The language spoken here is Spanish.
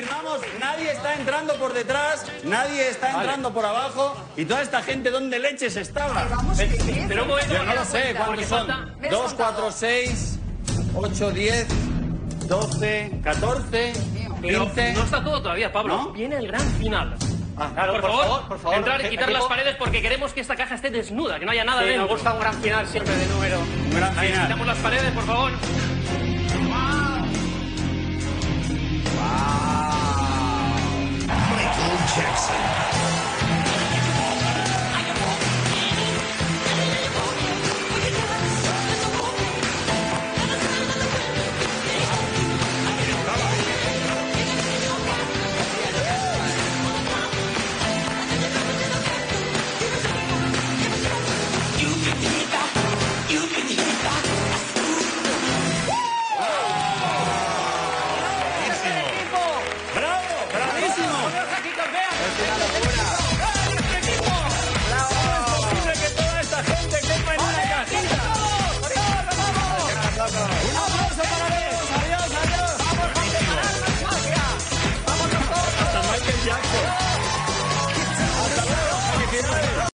confirmamos, nadie está entrando por detrás, nadie está entrando por abajo y toda esta gente, ¿dónde leches estaba? Pero un momento, Yo no lo sé, ¿cuántos son? falta- ¿Me has 2, contado? 4, 6, 8, 10, 12, 14, Pero 15. no está todo todavía, Pablo. ¿No? Viene el gran final. Ah, Claro, por, por favor, favor, por favor, entrar y quitar equipo- las paredes porque queremos que esta caja esté desnuda, que no haya nada Sí, dentro. nos gusta un gran final siempre de número. un gran Ahí, final. quitamos las paredes, por favor. Robson.